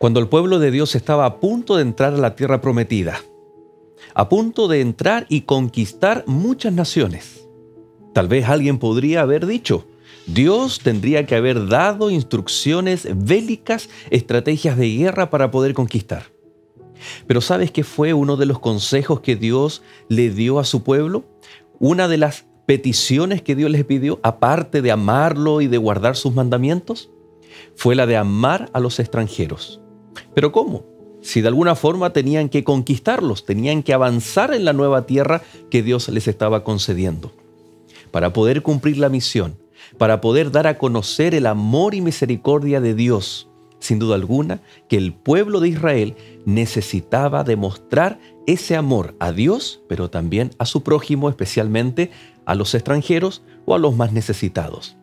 cuando el pueblo de Dios estaba a punto de entrar a la tierra prometida, a punto de entrar y conquistar muchas naciones. Tal vez alguien podría haber dicho, Dios tendría que haber dado instrucciones bélicas, estrategias de guerra para poder conquistar. Pero ¿sabes qué fue uno de los consejos que Dios le dio a su pueblo? Una de las peticiones que Dios les pidió, aparte de amarlo y de guardar sus mandamientos, fue la de amar a los extranjeros. ¿Pero cómo? Si de alguna forma tenían que conquistarlos, tenían que avanzar en la nueva tierra que Dios les estaba concediendo. Para poder cumplir la misión, para poder dar a conocer el amor y misericordia de Dios, sin duda alguna, que el pueblo de Israel necesitaba demostrar ese amor a Dios, pero también a su prójimo, especialmente a los extranjeros o a los más necesitados.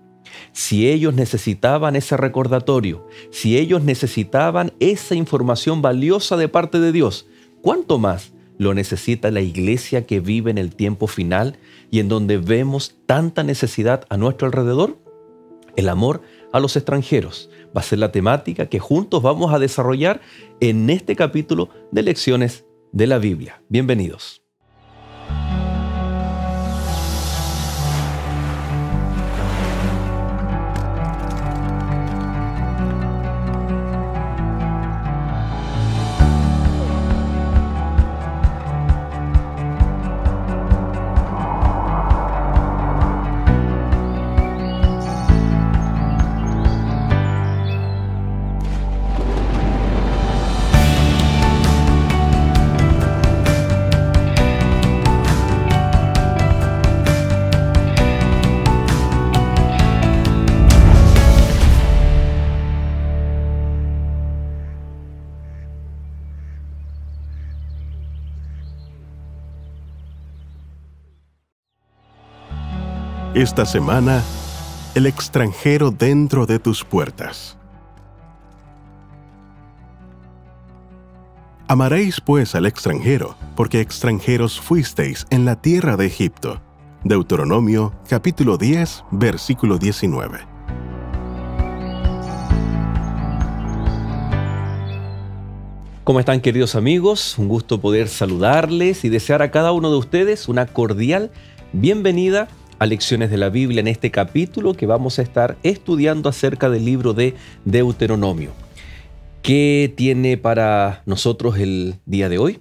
Si ellos necesitaban ese recordatorio, si ellos necesitaban esa información valiosa de parte de Dios, ¿cuánto más lo necesita la iglesia que vive en el tiempo final y en donde vemos tanta necesidad a nuestro alrededor? El amor a los extranjeros va a ser la temática que juntos vamos a desarrollar en este capítulo de lecciones de la Biblia. Bienvenidos. Esta semana, el extranjero dentro de tus puertas. Amaréis pues al extranjero, porque extranjeros fuisteis en la tierra de Egipto. Deuteronomio capítulo 10, versículo 19. ¿Cómo están queridos amigos? Un gusto poder saludarles y desear a cada uno de ustedes una cordial bienvenida a lecciones de la Biblia en este capítulo que vamos a estar estudiando acerca del libro de Deuteronomio. ¿Qué tiene para nosotros el día de hoy?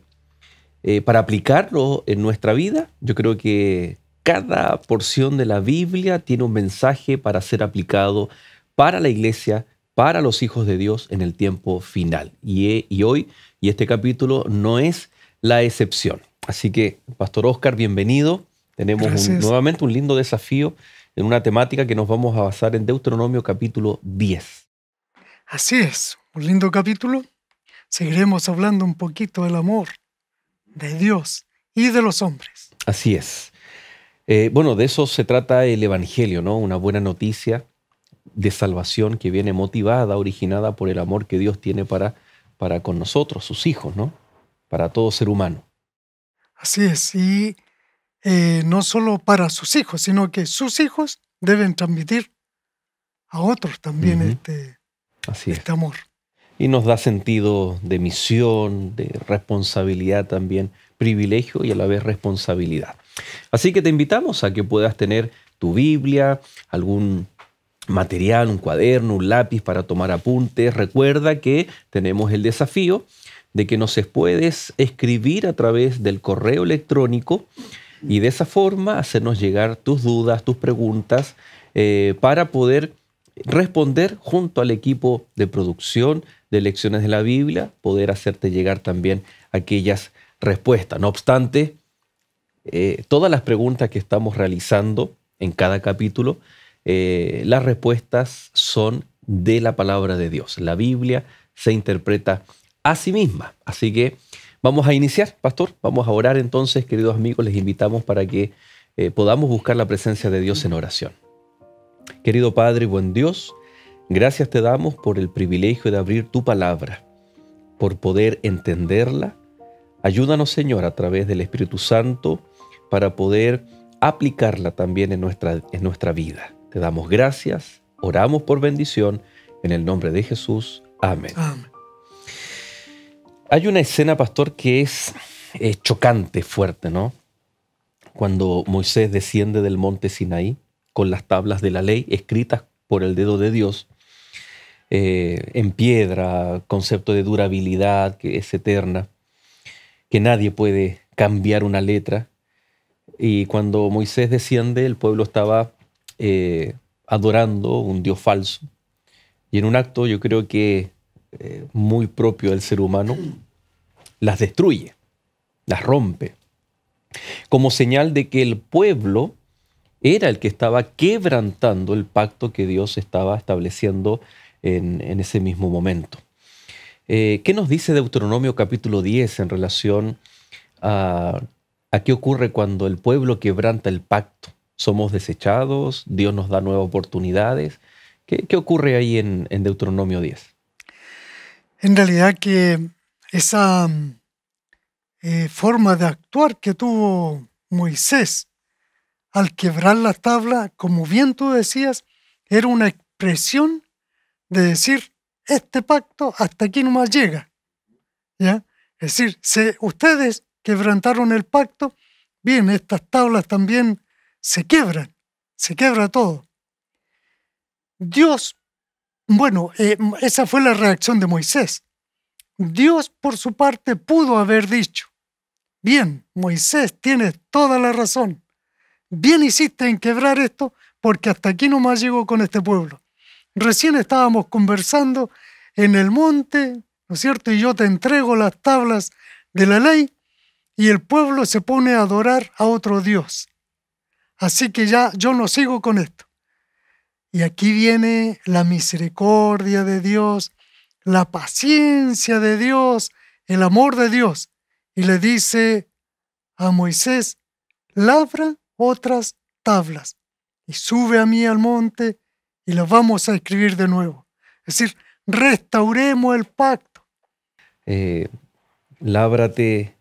Eh, para aplicarlo en nuestra vida, yo creo que cada porción de la Biblia tiene un mensaje para ser aplicado para la iglesia, para los hijos de Dios en el tiempo final. Y, y hoy, y este capítulo no es la excepción. Así que, Pastor Oscar, bienvenido. Tenemos nuevamente un lindo desafío en una temática que nos vamos a basar en Deuteronomio capítulo 10. Así es, un lindo capítulo. Seguiremos hablando un poquito del amor de Dios y de los hombres. Así es. Eh, bueno, de eso se trata el Evangelio, ¿no? Una buena noticia de salvación que viene motivada, originada por el amor que Dios tiene para, para con nosotros, sus hijos, ¿no? Para todo ser humano. Así es, y eh, no solo para sus hijos, sino que sus hijos deben transmitir a otros también este, este amor. Y nos da sentido de misión, de responsabilidad también, privilegio y a la vez responsabilidad. Así que te invitamos a que puedas tener tu Biblia, algún material, un cuaderno, un lápiz para tomar apuntes. Recuerda que tenemos el desafío de que nos puedes escribir a través del correo electrónico y de esa forma hacernos llegar tus dudas, tus preguntas, eh, para poder responder junto al equipo de producción de lecciones de la Biblia, poder hacerte llegar también aquellas respuestas. No obstante, eh, todas las preguntas que estamos realizando en cada capítulo, eh, las respuestas son de la palabra de Dios. La Biblia se interpreta a sí misma. Así que Vamos a iniciar, pastor. Vamos a orar entonces, queridos amigos. Les invitamos para que eh, podamos buscar la presencia de Dios en oración. Querido Padre buen Dios, gracias te damos por el privilegio de abrir tu palabra, por poder entenderla. Ayúdanos, Señor, a través del Espíritu Santo para poder aplicarla también en nuestra, en nuestra vida. Te damos gracias, oramos por bendición, en el nombre de Jesús. Amén. Amén. Hay una escena, pastor, que es chocante, fuerte, ¿no? Cuando Moisés desciende del monte Sinaí con las tablas de la ley escritas por el dedo de Dios, eh, en piedra, concepto de durabilidad que es eterna, que nadie puede cambiar una letra. Y cuando Moisés desciende, el pueblo estaba eh, adorando un Dios falso. Y en un acto, yo creo que eh, muy propio del ser humano, las destruye, las rompe, como señal de que el pueblo era el que estaba quebrantando el pacto que Dios estaba estableciendo en, ese mismo momento. Eh, ¿Qué nos dice Deuteronomio capítulo 10 en relación a, qué ocurre cuando el pueblo quebranta el pacto? ¿Somos desechados? ¿Dios nos da nuevas oportunidades? ¿Qué, ocurre ahí en, en, Deuteronomio 10? En realidad que esa eh, forma de actuar que tuvo Moisés al quebrar la tabla, como bien tú decías, era una expresión de decir, este pacto hasta aquí nomás llega. ¿Ya? Es decir, ustedes quebrantaron el pacto, bien, estas tablas también se quiebran, se quiebra todo. Dios, bueno, eh, esa fue la reacción de Moisés. Dios, por su parte, pudo haber dicho, bien, Moisés, tiene toda la razón bien hiciste en quebrar esto, porque hasta aquí nomás llegó con este pueblo. Recién estábamos conversando en el monte, ¿no es cierto? Y yo te entrego las tablas de la ley y el pueblo se pone a adorar a otro Dios. Así que ya yo no sigo con esto. Y aquí viene la misericordia de Dios, la paciencia de Dios, el amor de Dios. Y le dice a Moisés, labra otras tablas y sube a mí al monte y las vamos a escribir de nuevo. Es decir, restauremos el pacto. Eh, lábrate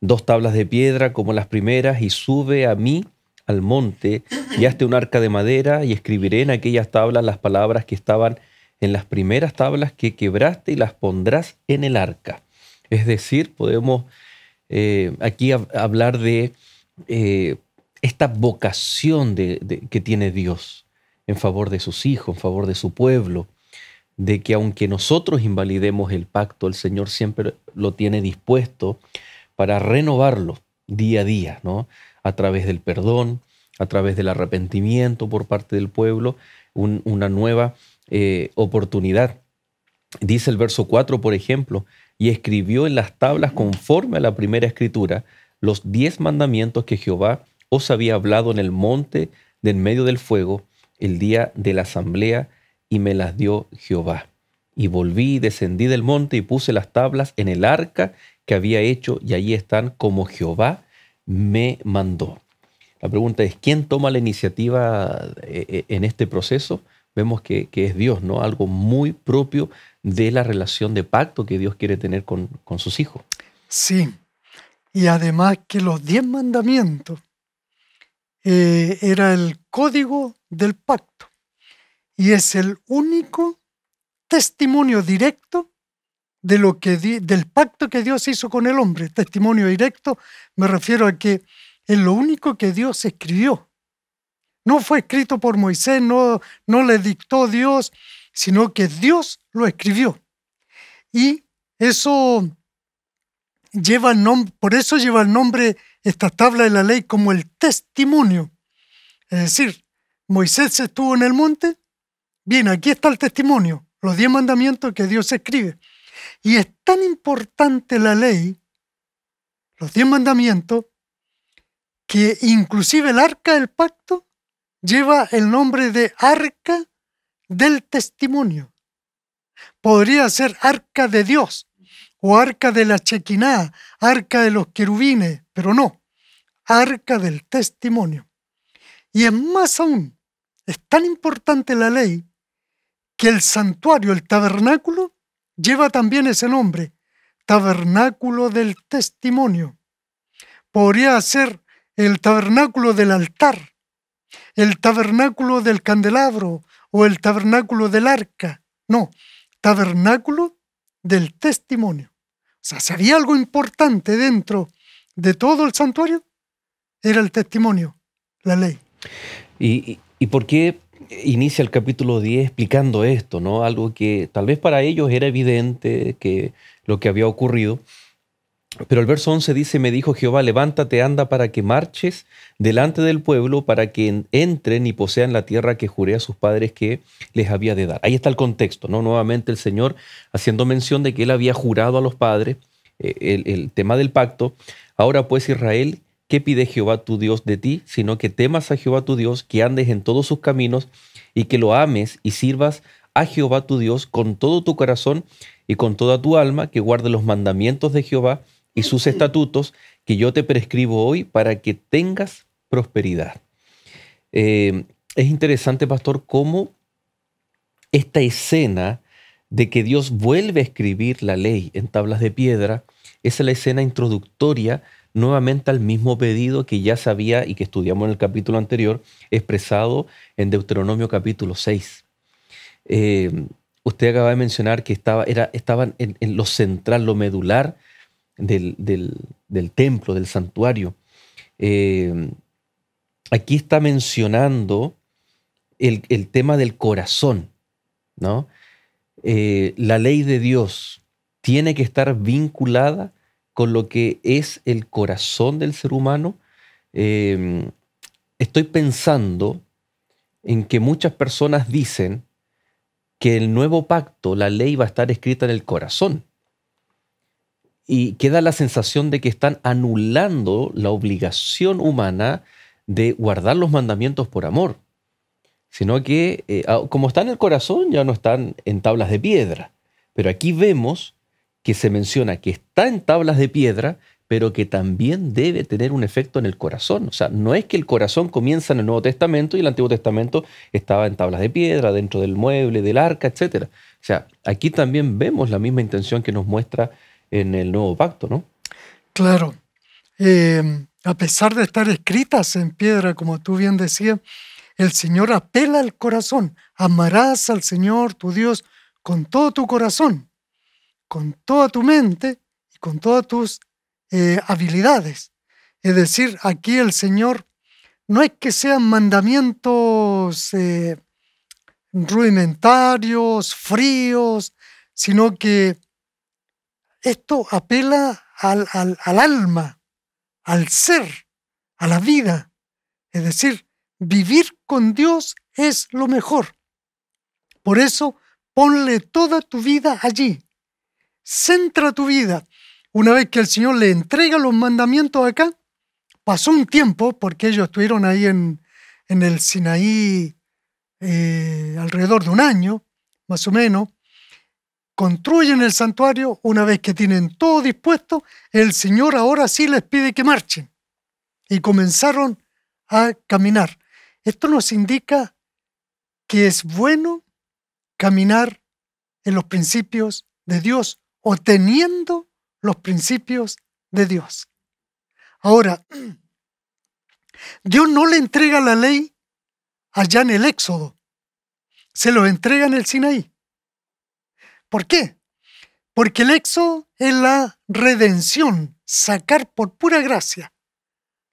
dos tablas de piedra como las primeras y sube a mí al monte y hazte un arca de madera y escribiré en aquellas tablas las palabras que estaban en las primeras tablas que quebraste y las pondrás en el arca. Es decir, podemos eh, aquí hablar de eh, esta vocación de, que tiene Dios en favor de sus hijos, en favor de su pueblo, de que aunque nosotros invalidemos el pacto, el Señor siempre lo tiene dispuesto para renovarlo día a día, ¿no? A través del perdón, a través del arrepentimiento por parte del pueblo, una nueva eh, oportunidad. Dice el verso 4, por ejemplo, y escribió en las tablas conforme a la primera escritura los diez mandamientos que Jehová os había hablado en el monte de en medio del fuego el día de la asamblea y me las dio Jehová. Y volví, descendí del monte y puse las tablas en el arca que había hecho y allí están como Jehová me mandó. La pregunta es, ¿quién toma la iniciativa eh, eh, en este proceso? Vemos que, es Dios, ¿no? Algo muy propio de la relación de pacto que Dios quiere tener con, con sus hijos. Sí, y además que los diez mandamientos eh, era el código del pacto y es el único testimonio directo de lo que del pacto que Dios hizo con el hombre. Testimonio directo me refiero a que es lo único que Dios escribió. No fue escrito por Moisés, no, no le dictó Dios, sino que Dios lo escribió. Y eso lleva el nombre, por eso lleva el nombre esta tabla de la ley como el testimonio. Es decir, Moisés estuvo en el monte, bien, aquí está el testimonio, los diez mandamientos que Dios escribe. Y es tan importante la ley, los diez mandamientos, que inclusive el arca del pacto lleva el nombre de arca del testimonio. Podría ser arca de Dios, o arca de la Chequiná, arca de los querubines, pero no, arca del testimonio. Y es más aún, es tan importante la ley que el santuario, el tabernáculo, lleva también ese nombre, tabernáculo del testimonio. Podría ser el tabernáculo del altar, el tabernáculo del candelabro o el tabernáculo del arca. No, tabernáculo del testimonio. sea, si había algo importante dentro de todo el santuario, era el testimonio, la ley. ¿Y, y por qué inicia el capítulo 10 explicando esto, ¿no? Algo que tal vez para ellos era evidente que lo que había ocurrido. Pero el verso 11 dice, me dijo Jehová, levántate, anda para que marches delante del pueblo, para que entren y posean la tierra que juré a sus padres que les había de dar. Ahí está el contexto, ¿no? Nuevamente el Señor haciendo mención de que él había jurado a los padres eh, el, el tema del pacto. Ahora pues Israel, ¿qué pide Jehová tu Dios de ti? Sino que temas a Jehová tu Dios, que andes en todos sus caminos y que lo ames y sirvas a Jehová tu Dios con todo tu corazón y con toda tu alma, que guarde los mandamientos de Jehová y sus estatutos que yo te prescribo hoy para que tengas prosperidad. Eh, es interesante, pastor, cómo esta escena de que Dios vuelve a escribir la ley en tablas de piedra es la escena introductoria nuevamente al mismo pedido que ya sabía y que estudiamos en el capítulo anterior, expresado en Deuteronomio capítulo 6. Eh, usted acaba de mencionar que estaba, era, estaban en, lo central, lo medular del, templo, del santuario. Eh, aquí está mencionando el, tema del corazón, ¿no? Eh, la ley de Dios tiene que estar vinculada con lo que es el corazón del ser humano, em, estoy pensando en que muchas personas dicen que el nuevo pacto, la ley va a estar escrita en el corazón. Y queda la sensación de que están anulando la obligación humana de guardar los mandamientos por amor, sino que eh, ah, como está en el corazón ya no están en tablas de piedra. Pero aquí vemos que se menciona que está en tablas de piedra, pero que también debe tener un efecto en el corazón. O sea, no es que el corazón comienza en el Nuevo Testamento y el Antiguo Testamento estaba en tablas de piedra, dentro del mueble, del arca, etc. O sea, aquí también vemos la misma intención que nos muestra en el Nuevo Pacto, ¿no? Claro. Eh, a pesar de estar escritas en piedra, como tú bien decías, el Señor apela al corazón. Amarás al Señor, tu Dios, con todo tu corazón con toda tu mente y con todas tus eh, habilidades. Es decir, aquí el Señor no es que sean mandamientos eh, rudimentarios, fríos, sino que esto apela al, al, alma, al ser, a la vida. Es decir, vivir con Dios es lo mejor. Por eso, ponle toda tu vida allí, centra tu vida. Una vez que el Señor le entrega los mandamientos acá, pasó un tiempo, porque ellos estuvieron ahí en, el Sinaí eh, alrededor de un año, más o menos, construyen el santuario, una vez que tienen todo dispuesto, el Señor ahora sí les pide que marchen. Y comenzaron a caminar. Esto nos indica que es bueno caminar en los principios de Dios, o teniendo los principios de Dios. Ahora, Dios no le entrega la ley allá en el Éxodo, se lo entrega en el Sinaí. ¿Por qué? Porque el Éxodo es la redención, sacar por pura gracia.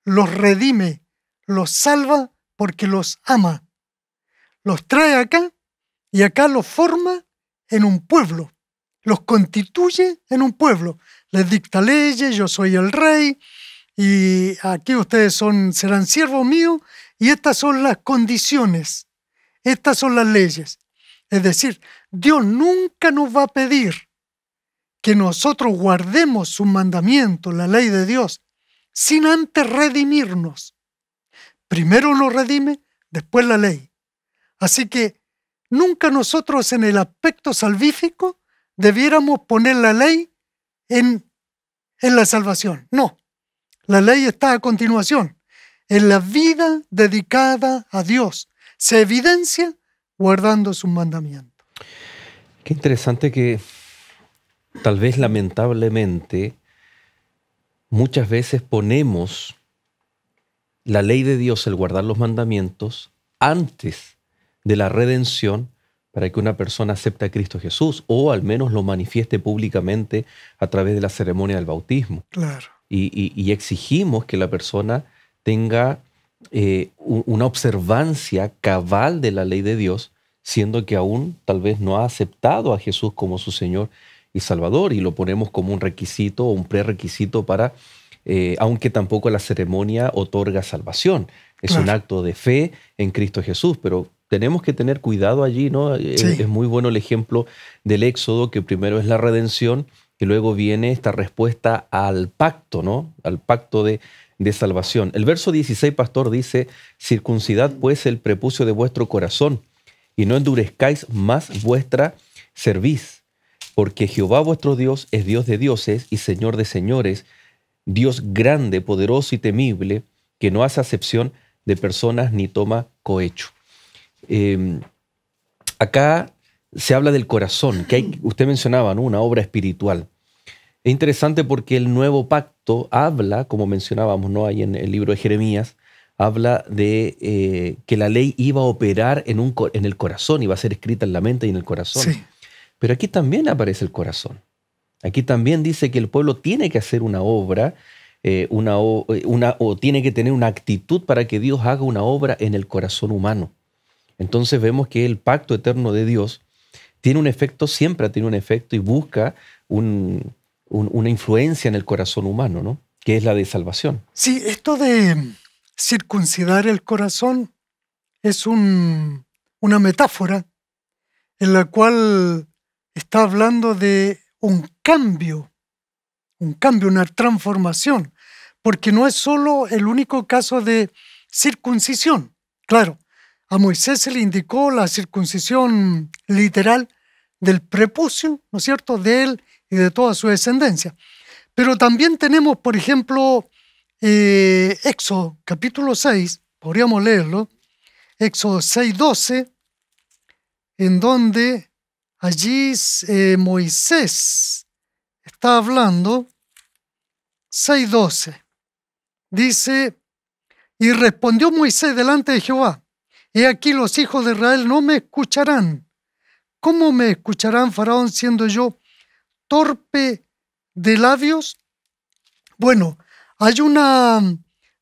Los redime, los salva porque los ama. Los trae acá y acá los forma en un pueblo los constituye en un pueblo. Les dicta leyes, yo soy el rey, y aquí ustedes son, serán siervos míos, y estas son las condiciones, estas son las leyes. Es decir, Dios nunca nos va a pedir que nosotros guardemos su mandamiento, la ley de Dios, sin antes redimirnos. Primero nos redime, después la ley. Así que nunca nosotros en el aspecto salvífico debiéramos poner la ley en, en la salvación. No, la ley está a continuación. En la vida dedicada a Dios se evidencia guardando sus mandamientos. Qué interesante que tal vez lamentablemente muchas veces ponemos la ley de Dios, el guardar los mandamientos, antes de la redención para que una persona acepte a Cristo Jesús o al menos lo manifieste públicamente a través de la ceremonia del bautismo. Claro. Y, exigimos que la persona tenga eh, una observancia cabal de la ley de Dios, siendo que aún tal vez no ha aceptado a Jesús como su Señor y Salvador y lo ponemos como un requisito o un prerequisito para, eh, aunque tampoco la ceremonia otorga salvación. Es un acto de fe en Cristo Jesús, pero tenemos que tener cuidado allí, ¿no? Eh, es, muy bueno el ejemplo del Éxodo, que primero es la redención, y luego viene esta respuesta al pacto, ¿no? Al pacto de, de salvación. El verso 16, pastor, dice, circuncidad pues el prepucio de vuestro corazón y no endurezcáis más vuestra cerviz, porque Jehová vuestro Dios es Dios de dioses y Señor de señores, Dios grande, poderoso y temible, que no hace acepción de personas ni toma cohecho. Em, acá se habla del corazón, que hay, usted mencionaba, ¿no? una obra espiritual. Es interesante porque el nuevo pacto habla, como mencionábamos ¿no? ahí en el libro de Jeremías, habla de eh, que la ley iba a operar en, un, en el corazón, iba a ser escrita en la mente y en el corazón. Sí. Pero aquí también aparece el corazón. Aquí también dice que el pueblo tiene que hacer una obra, eh, una, eh, una, o tiene que tener una actitud para que Dios haga una obra en el corazón humano. Entonces vemos que el pacto eterno de Dios tiene un efecto, siempre tiene un efecto y busca una influencia en el corazón humano, ¿no? Que es la de salvación. Sí, esto de circuncidar el corazón es una metáfora en la cual está hablando de un cambio, un cambio, una transformación, porque no es solo el único caso de circuncisión. Claro, a Moisés se le indicó la circuncisión literal del prepucio, ¿no es cierto?, de él y de toda su descendencia. Pero también tenemos, por ejemplo, eh, Éxodo capítulo 6, podríamos leerlo, Éxodo 6, 12, en donde allí eh, Moisés está hablando, 6.12, dice, y respondió Moisés delante de Jehová, he aquí los hijos de Israel no me escucharán. ¿Cómo me escucharán, Faraón, siendo yo torpe de labios? Bueno, hay una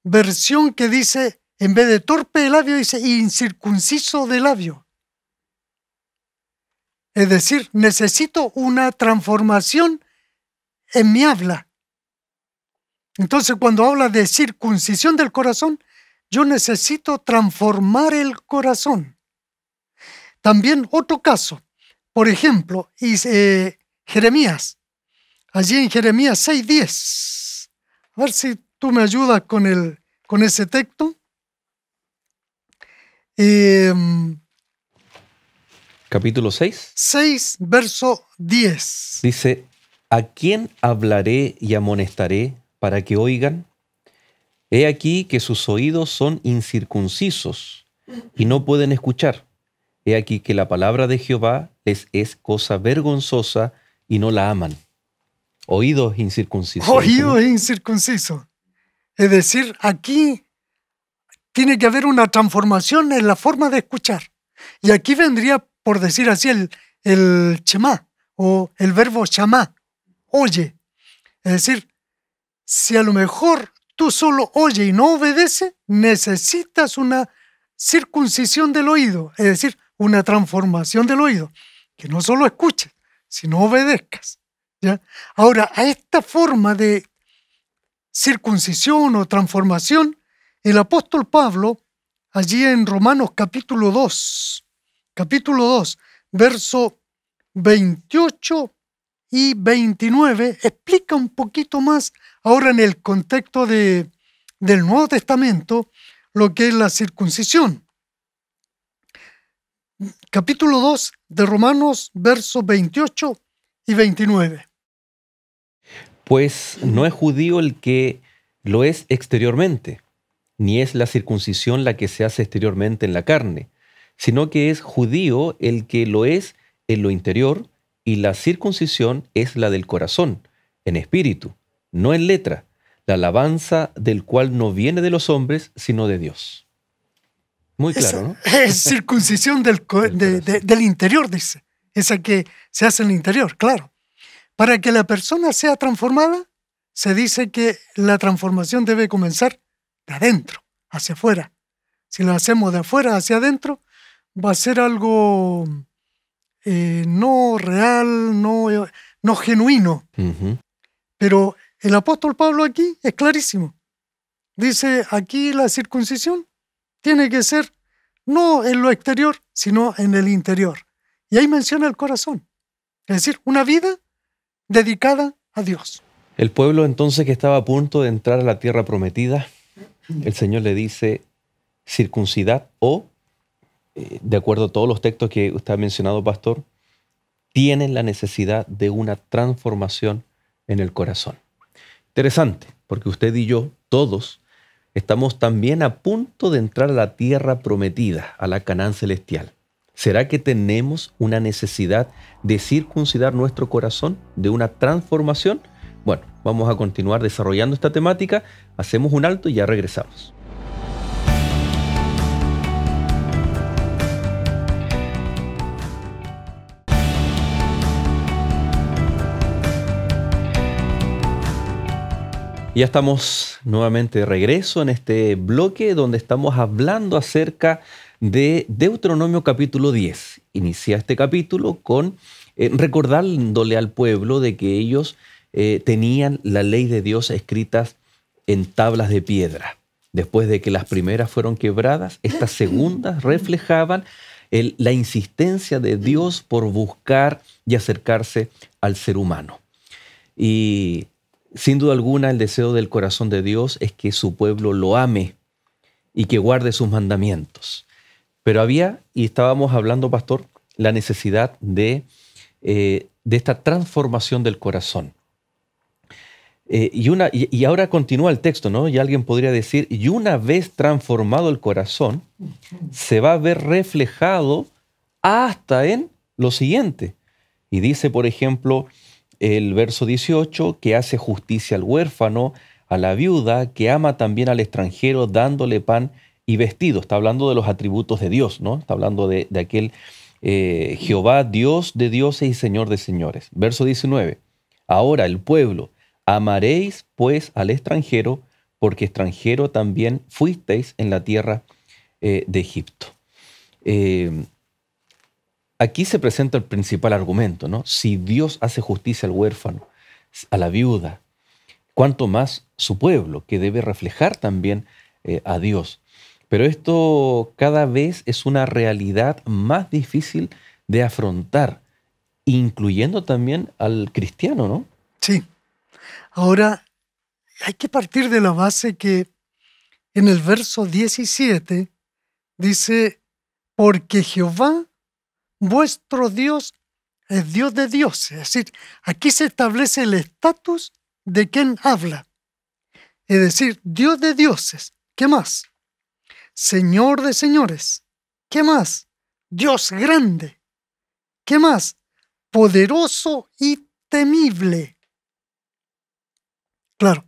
versión que dice, en vez de torpe de labios, dice incircunciso de labios. Es decir, necesito una transformación en mi habla. Entonces, cuando habla de circuncisión del corazón, yo necesito transformar el corazón. También otro caso, por ejemplo, eh, Jeremías, allí en Jeremías 6.10. A ver si tú me ayudas con, el, con ese texto. Eh, capítulo 6. 6, verso 10. Dice, ¿a quién hablaré y amonestaré para que oigan? He aquí que sus oídos son incircuncisos y no pueden escuchar. He aquí que la palabra de Jehová les es cosa vergonzosa y no la aman. Oídos incircuncisos. Oídos incircuncisos. Es decir, aquí tiene que haber una transformación en la forma de escuchar. Y aquí vendría por decir así, el, el o el verbo chamá, oye. Es decir, si a lo mejor tú solo oye y no obedece, necesitas una circuncisión del oído, es decir, una transformación del oído, que no solo escuches, sino obedezcas. ¿ya? Ahora, a esta forma de circuncisión o transformación, el apóstol Pablo, allí en Romanos capítulo 2, capítulo 2, verso 28 y 29, explica un poquito más, ahora en el contexto de, del Nuevo Testamento, lo que es la circuncisión. Capítulo 2 de Romanos, versos 28 y 29. Pues no es judío el que lo es exteriormente, ni es la circuncisión la que se hace exteriormente en la carne sino que es judío el que lo es en lo interior y la circuncisión es la del corazón, en espíritu, no en letra, la alabanza del cual no viene de los hombres, sino de Dios. Muy claro, ¿no? Es circuncisión del, del interior, dice. Esa que se hace en el interior, claro. Para que la persona sea transformada, se dice que la transformación debe comenzar de adentro hacia afuera. Si lo hacemos de afuera hacia adentro, va a ser algo eh, no real, no, no genuino. Pero el apóstol Pablo aquí es clarísimo. Dice aquí la circuncisión tiene que ser no en lo exterior, sino en el interior. Y ahí menciona el corazón. Es decir, una vida dedicada a Dios. El pueblo entonces que estaba a punto de entrar a la tierra prometida, el Señor le dice circuncidad o, de acuerdo a todos los textos que usted ha mencionado, pastor, tienen la necesidad de una transformación en el corazón. Interesante, porque usted y yo, todos, estamos también a punto de entrar a la tierra prometida, a la Canaán celestial. ¿Será que tenemos una necesidad de circuncidar nuestro corazón, de una transformación? Bueno, vamos a continuar desarrollando esta temática, hacemos un alto y ya regresamos. Ya estamos nuevamente de regreso en este bloque donde estamos hablando acerca de Deuteronomio capítulo 10. Inicia este capítulo con eh, recordándole al pueblo de que ellos eh, tenían la ley de Dios escritas en tablas de piedra. Después de que las primeras fueron quebradas, estas segundas reflejaban la insistencia de Dios por buscar y acercarse al ser humano. Y sin duda alguna, el deseo del corazón de Dios es que su pueblo lo ame y que guarde sus mandamientos. Pero había, y estábamos hablando, pastor, la necesidad de, eh, de esta transformación del corazón. Eh, y, una, y, ahora continúa el texto, ¿no? Y alguien podría decir, y una vez transformado el corazón, se va a ver reflejado hasta en lo siguiente. Y dice, por ejemplo, el verso 18, que hace justicia al huérfano, a la viuda, que ama también al extranjero, dándole pan y vestido. Está hablando de los atributos de Dios, ¿no? Está hablando de, aquel eh, Jehová, Dios de dioses y Señor de señores. Verso 19. Ahora el pueblo, amaréis pues al extranjero, porque extranjero también fuisteis en la tierra eh, de Egipto. Eh, aquí se presenta el principal argumento, ¿no? Si Dios hace justicia al huérfano, a la viuda, cuanto más su pueblo, que debe reflejar también eh, a Dios. Pero esto cada vez es una realidad más difícil de afrontar, incluyendo también al cristiano, ¿no? Sí. Ahora, hay que partir de la base que en el verso 17 dice, porque Jehová vuestro Dios es Dios de dioses. Es decir, aquí se establece el estatus de quien habla. Es decir, Dios de dioses. ¿Qué más? Señor de señores. ¿Qué más? Dios grande. ¿Qué más? Poderoso y temible. Claro.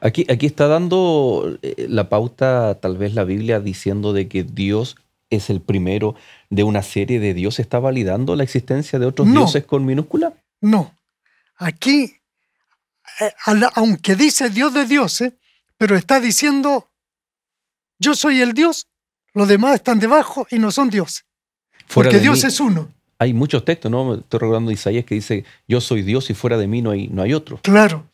Aquí, aquí está dando eh, la pauta, tal vez la Biblia, diciendo de que Dios es el primero de una serie de dioses? ¿Está validando la existencia de otros dioses con minúscula? No. Aquí, eh, aunque dice Dios de dioses, pero está diciendo, yo soy el Dios, los demás están debajo y no son dioses. porque Dios es uno. Hay muchos textos, ¿no? Estoy recordando Isaías que dice, yo soy Dios y fuera de mí no hay, no hay otro. Claro,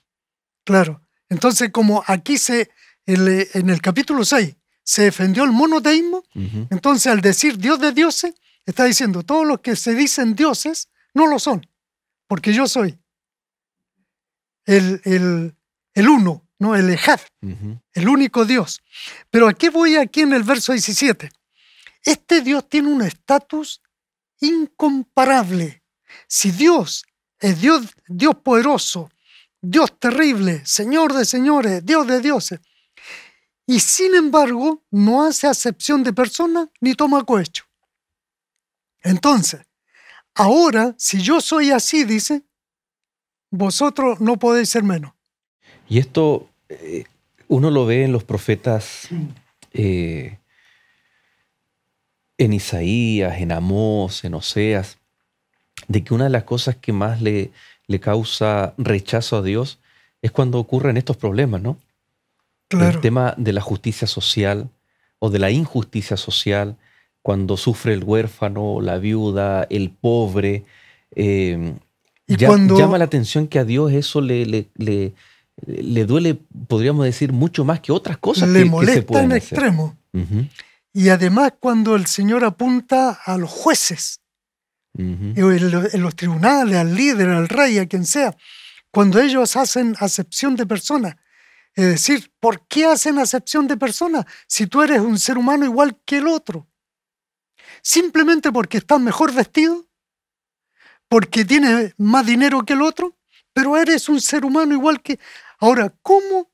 claro. Entonces, como aquí se, en el capítulo 6, se defendió el monoteísmo, entonces al decir Dios de dioses, está diciendo todos los que se dicen dioses no lo son, porque yo soy el, el, uno, ¿no? el Ejad, el único Dios. Pero aquí voy aquí en el verso 17. Este Dios tiene un estatus incomparable. Si Dios es Dios, Dios poderoso, Dios terrible, Señor de señores, Dios de dioses, y sin embargo no hace acepción de persona ni toma cohecho. Entonces, ahora, si yo soy así, dice, vosotros no podéis ser menos. Y esto eh, uno lo ve en los profetas, eh, en Isaías, en Amós, en Oseas, de que una de las cosas que más le, le causa rechazo a Dios es cuando ocurren estos problemas, ¿no? El tema de la justicia social o de la injusticia social, cuando sufre el huérfano, la viuda, el pobre. Eh, llama la atención que a Dios eso le, le, le, duele, podríamos decir, mucho más que otras cosas. Le molesta en extremo. Y además cuando el Señor apunta a los jueces, en, los tribunales, al líder, al rey, a quien sea, cuando ellos hacen acepción de persona. Es decir, ¿por qué hacen acepción de persona si tú eres un ser humano igual que el otro? Simplemente porque estás mejor vestido, porque tienes más dinero que el otro, pero eres un ser humano igual que... Ahora, ¿cómo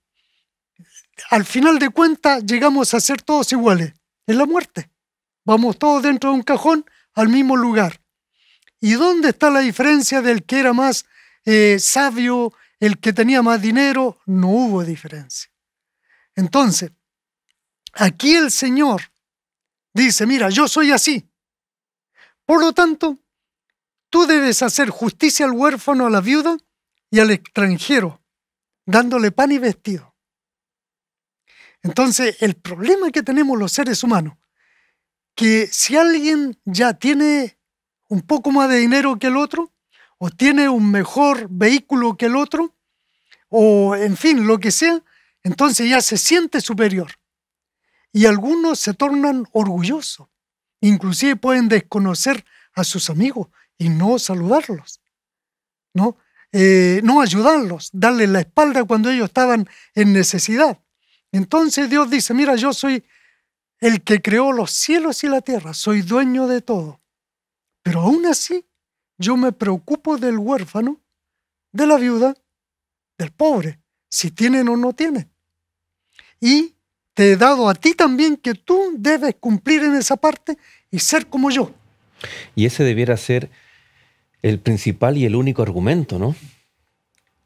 al final de cuentas llegamos a ser todos iguales? En la muerte. Vamos todos dentro de un cajón al mismo lugar. ¿Y dónde está la diferencia del que era más eh, sabio, el que tenía más dinero? No hubo diferencia. Entonces, aquí el Señor dice, mira, yo soy así. Por lo tanto, tú debes hacer justicia al huérfano, a la viuda y al extranjero, dándole pan y vestido. Entonces, el problema que tenemos los seres humanos, que si alguien ya tiene un poco más de dinero que el otro, o tiene un mejor vehículo que el otro, o en fin, lo que sea, entonces ya se siente superior. Y algunos se tornan orgullosos, inclusive pueden desconocer a sus amigos y no saludarlos, ¿no? Eh, no ayudarlos, darles la espalda cuando ellos estaban en necesidad. Entonces Dios dice, mira, yo soy el que creó los cielos y la tierra, soy dueño de todo. Pero aún así, yo me preocupo del huérfano, de la viuda, del pobre, si tienen o no tienen. Y te he dado a ti también que tú debes cumplir en esa parte y ser como yo. Y ese debiera ser el principal y el único argumento, ¿no?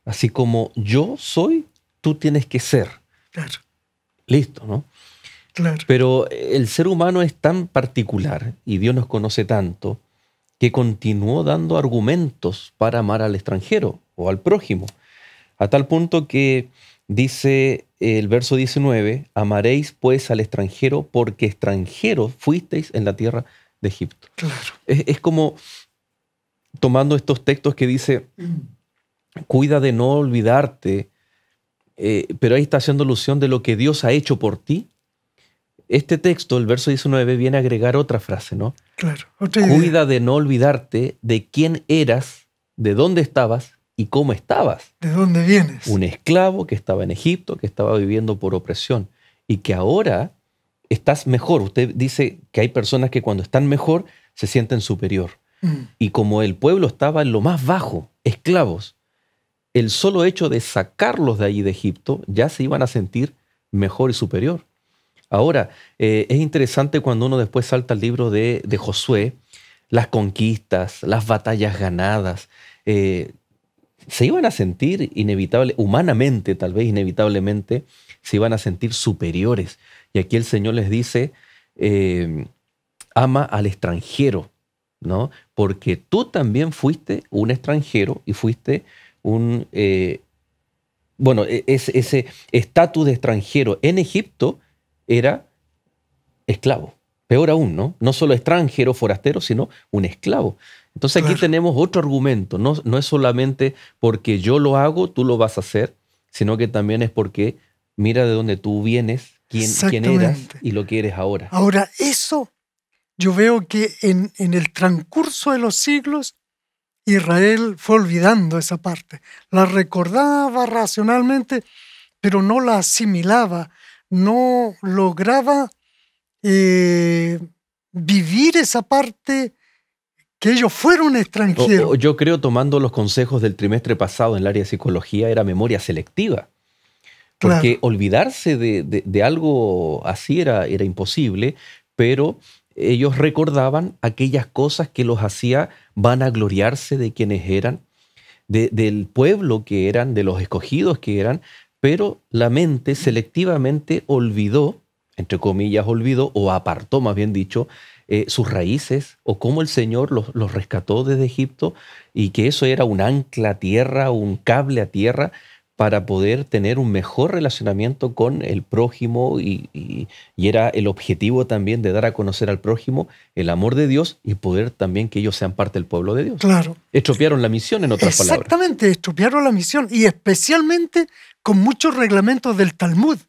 Así como yo soy, tú tienes que ser. Claro. Listo, ¿no? Claro. Pero el ser humano es tan particular y Dios nos conoce tanto que continuó dando argumentos para amar al extranjero o al prójimo, a tal punto que dice el verso 19, amaréis pues al extranjero porque extranjeros fuisteis en la tierra de Egipto. Claro. Es, como tomando estos textos que dice, cuida de no olvidarte, eh, pero ahí está haciendo alusión de lo que Dios ha hecho por ti este texto, el verso 19, viene a agregar otra frase, ¿no? Claro. Cuida de no olvidarte de quién eras, de dónde estabas y cómo estabas. ¿De dónde vienes? Un esclavo que estaba en Egipto, que estaba viviendo por opresión y que ahora estás mejor. Usted dice que hay personas que cuando están mejor se sienten superior. Mm. Y como el pueblo estaba en lo más bajo, esclavos, el solo hecho de sacarlos de allí de Egipto ya se iban a sentir mejor y superior. Ahora, eh, es interesante cuando uno después salta al libro de, Josué, las conquistas, las batallas ganadas, eh, se iban a sentir inevitable, humanamente tal vez inevitablemente, se iban a sentir superiores. Y aquí el Señor les dice, eh, ama al extranjero, ¿no? Porque tú también fuiste un extranjero y fuiste un, bueno, e-, ese estatus de extranjero en Egipto era esclavo. Peor aún, ¿no? No solo extranjero, forastero, sino un esclavo. Entonces aquí tenemos otro argumento. No, no es solamente porque yo lo hago, tú lo vas a hacer, sino que también es porque mira de dónde tú vienes, quién, quién eras y lo que eres ahora. Ahora, eso yo veo que en, en el transcurso de los siglos, Israel fue olvidando esa parte. La recordaba racionalmente, pero no la asimilaba no lograba eh, vivir esa parte que ellos fueron extranjeros. yo creo, tomando los consejos del trimestre pasado en el área de psicología, era memoria selectiva. Porque olvidarse de, algo así era, era imposible, pero ellos recordaban aquellas cosas que los hacía vanagloriarse de quienes eran, del pueblo que eran, de los escogidos que eran, pero la mente selectivamente olvidó entre comillas, olvidó o apartó, más bien dicho, eh, sus raíces o cómo el Señor los, los, rescató desde Egipto y que eso era un ancla a tierra, un cable a tierra para poder tener un mejor relacionamiento con el prójimo y, era el objetivo también de dar a conocer al prójimo el amor de Dios y poder también que ellos sean parte del pueblo de Dios. Claro. Estropearon la misión, en otras palabras. Exactamente, estropearon la misión y especialmente con muchos reglamentos del Talmud.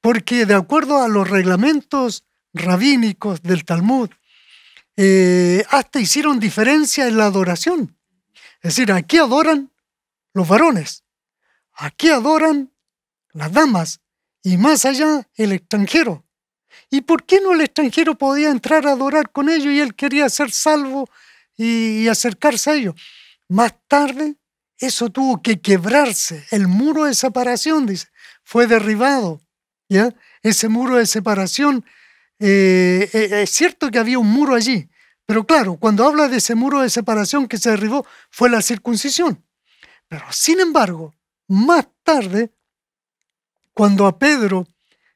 Porque de acuerdo a los reglamentos rabínicos del Talmud, eh, hasta hicieron diferencia en la adoración. Es decir, aquí adoran los varones Aquí adoran las damas y más allá el extranjero. ¿Y por qué no el extranjero podía entrar a adorar con ellos y él quería ser salvo y, acercarse a ellos? Más tarde, eso tuvo que quebrarse. El muro de separación, dice, fue derribado. ¿ya? Ese muro de separación, eh, eh, es cierto que había un muro allí, pero claro, cuando habla de ese muro de separación que se derribó, fue la circuncisión. Pero sin embargo, más tarde, cuando a Pedro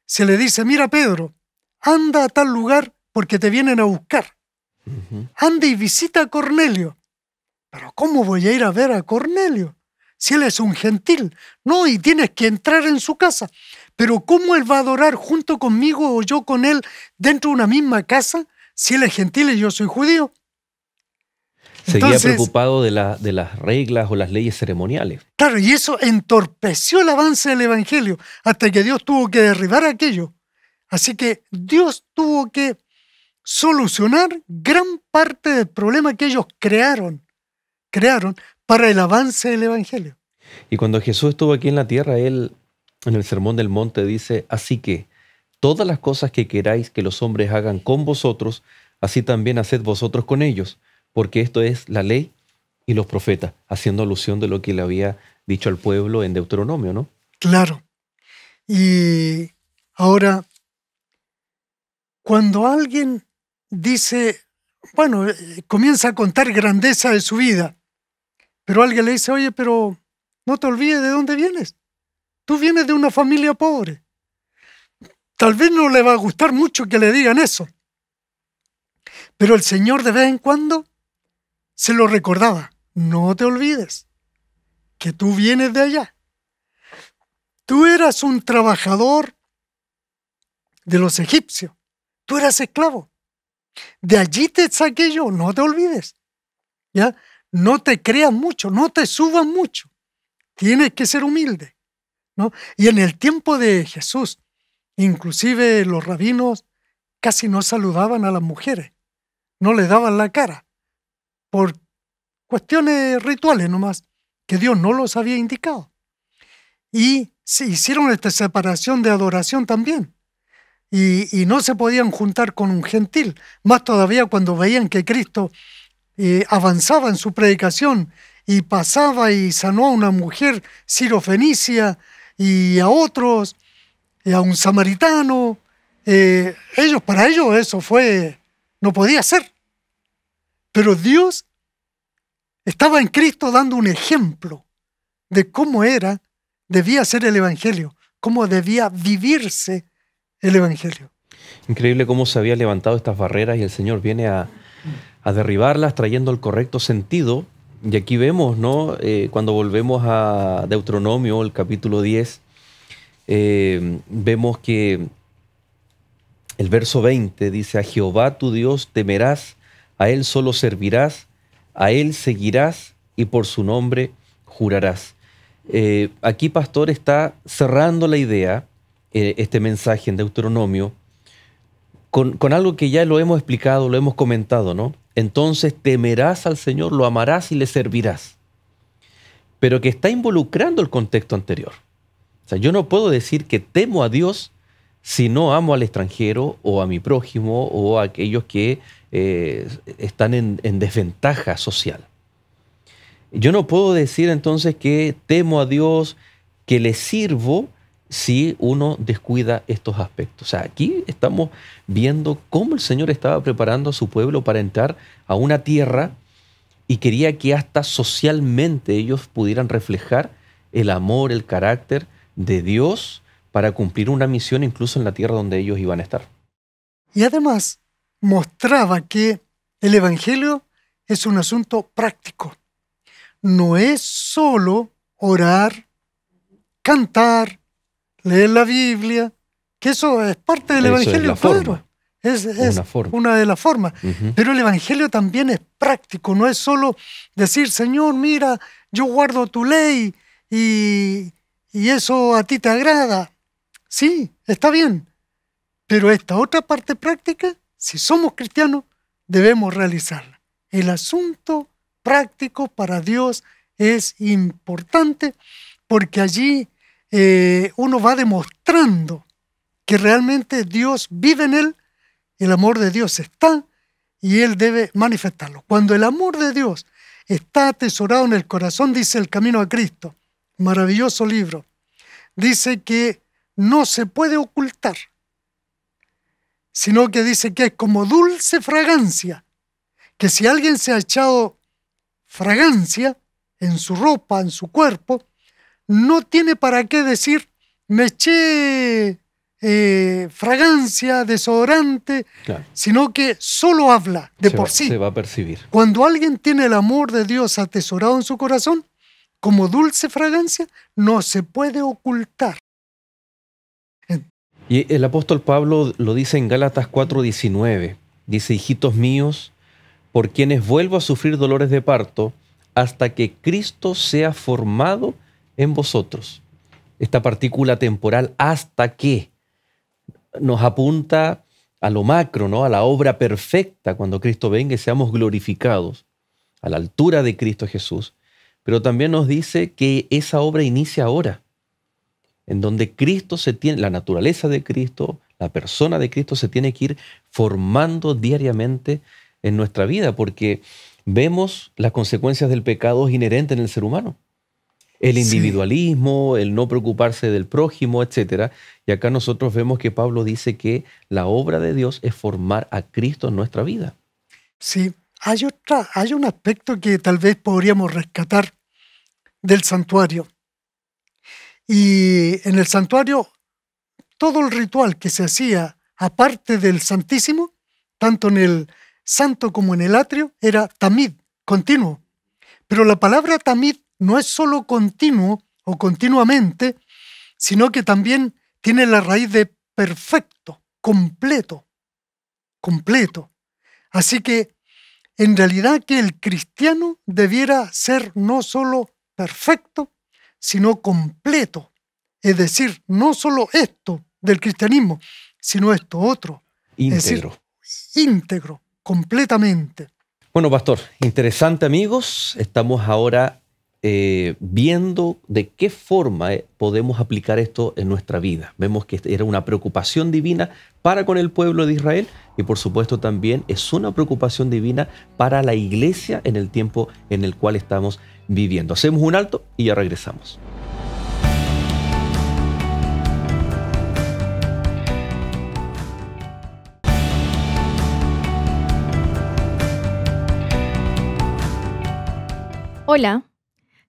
se le dice, mira Pedro, anda a tal lugar porque te vienen a buscar. Anda y visita a Cornelio. Pero ¿cómo voy a ir a ver a Cornelio? Si él es un gentil. No, y tienes que entrar en su casa. Pero ¿cómo él va a adorar junto conmigo o yo con él dentro de una misma casa si él es gentil y yo soy judío? Seguía preocupado de, de las reglas o las leyes ceremoniales. Claro, y eso entorpeció el avance del Evangelio hasta que Dios tuvo que derribar aquello. Así que Dios tuvo que solucionar gran parte del problema que ellos crearon, crearon para el avance del Evangelio. Y cuando Jesús estuvo aquí en la tierra, Él en el Sermón del Monte dice, así que todas las cosas que queráis que los hombres hagan con vosotros, así también haced vosotros con ellos porque esto es la ley y los profetas, haciendo alusión de lo que le había dicho al pueblo en Deuteronomio, ¿no? Claro. Y ahora, cuando alguien dice, bueno, eh, comienza a contar grandeza de su vida, pero alguien le dice, oye, pero no te olvides de dónde vienes. Tú vienes de una familia pobre. Tal vez no le va a gustar mucho que le digan eso. Pero el Señor de vez en cuando se lo recordaba, no te olvides que tú vienes de allá. Tú eras un trabajador de los egipcios, tú eras esclavo. De allí te saqué yo, no te olvides. ¿Ya? No te creas mucho, no te subas mucho. Tienes que ser humilde. ¿no? Y en el tiempo de Jesús, inclusive los rabinos casi no saludaban a las mujeres, no le daban la cara por cuestiones rituales nomás, que Dios no los había indicado. Y se hicieron esta separación de adoración también. Y, no se podían juntar con un gentil, más todavía cuando veían que Cristo eh, avanzaba en su predicación y pasaba y sanó a una mujer sirofenicia y a otros, y a un samaritano. Eh, ellos, para ellos eso fue, no podía ser. Pero Dios estaba en Cristo dando un ejemplo de cómo era, debía ser el Evangelio, cómo debía vivirse el Evangelio. Increíble cómo se había levantado estas barreras y el Señor viene a, derribarlas trayendo el correcto sentido. Y aquí vemos, ¿no? Eh, cuando volvemos a Deuteronomio, el capítulo 10, eh, vemos que el verso 20 dice, a Jehová tu Dios temerás a Él solo servirás, a Él seguirás y por su nombre jurarás. Eh, aquí, pastor, está cerrando la idea, este mensaje en Deuteronomio, con, algo que ya lo hemos explicado, lo hemos comentado, ¿no? Entonces temerás al Señor, lo amarás y le servirás. Pero que está involucrando el contexto anterior. O sea, yo no puedo decir que temo a Dios si no amo al extranjero o a mi prójimo o a aquellos que eh, están en, desventaja social. Yo no puedo decir entonces que temo a Dios, que le sirvo, si uno descuida estos aspectos. O sea, aquí estamos viendo cómo el Señor estaba preparando a su pueblo para entrar a una tierra y quería que hasta socialmente ellos pudieran reflejar el amor, el carácter de Dios para cumplir una misión incluso en la tierra donde ellos iban a estar. Y además mostraba que el Evangelio es un asunto práctico. No es solo orar, cantar, leer la Biblia, que eso es parte del Evangelio, es Forma. Es, una, de las formas. Pero el Evangelio también es práctico, no es solo decir, Señor, mira, yo guardo tu ley y, y eso a ti te agrada. Sí, está bien. Pero esta otra parte práctica, si somos cristianos, debemos realizarla. El asunto práctico para Dios es importante porque allí eh, uno va demostrando que realmente Dios vive en él, el amor de Dios está y él debe manifestarlo. Cuando el amor de Dios está atesorado en el corazón, dice el Camino a Cristo, maravilloso libro, dice que no se puede ocultar, sino que dice que es como dulce fragancia, que si alguien se ha echado fragancia en su ropa, en su cuerpo, no tiene para qué decir, me eché eh, fragancia, desodorante, sino que solo habla de por sí. Se va a percibir. Cuando alguien tiene el amor de Dios atesorado en su corazón, como dulce fragancia, no se puede ocultar. Y el apóstol Pablo lo dice en Gálatas 4:19. Dice, hijitos míos, por quienes vuelvo a sufrir dolores de parto, hasta que Cristo sea formado en vosotros. Esta partícula temporal, hasta que, nos apunta a lo macro, ¿no? a la obra perfecta cuando Cristo venga y seamos glorificados, a la altura de Cristo Jesús. Pero también nos dice que esa obra inicia ahora en donde Cristo se tiene, la naturaleza de Cristo, la persona de Cristo se tiene que ir formando diariamente en nuestra vida, porque vemos las consecuencias del pecado inherentes en el ser humano. El individualismo, el no preocuparse del prójimo, etc. Y acá nosotros vemos que Pablo dice que la obra de Dios es formar a Cristo en nuestra vida. Sí, hay, otra, hay un aspecto que tal vez podríamos rescatar del santuario. Y en el santuario, todo el ritual que se hacía aparte del Santísimo, tanto en el santo como en el atrio, era tamid, continuo. Pero la palabra tamid no es solo continuo o continuamente, sino que también tiene la raíz de perfecto, completo, completo. Así que en realidad que el cristiano debiera ser no solo perfecto, sino completo. Es decir, no solo esto del cristianismo, sino esto otro. Íntegro. íntegro, completamente. Bueno, pastor, interesante amigos. Estamos ahora eh, viendo de qué forma eh, podemos aplicar esto en nuestra vida. Vemos que era una preocupación divina para con el pueblo de Israel y por supuesto también es una preocupación divina para la iglesia en el tiempo en el cual estamos viviendo. Hacemos un alto y ya regresamos. Hola,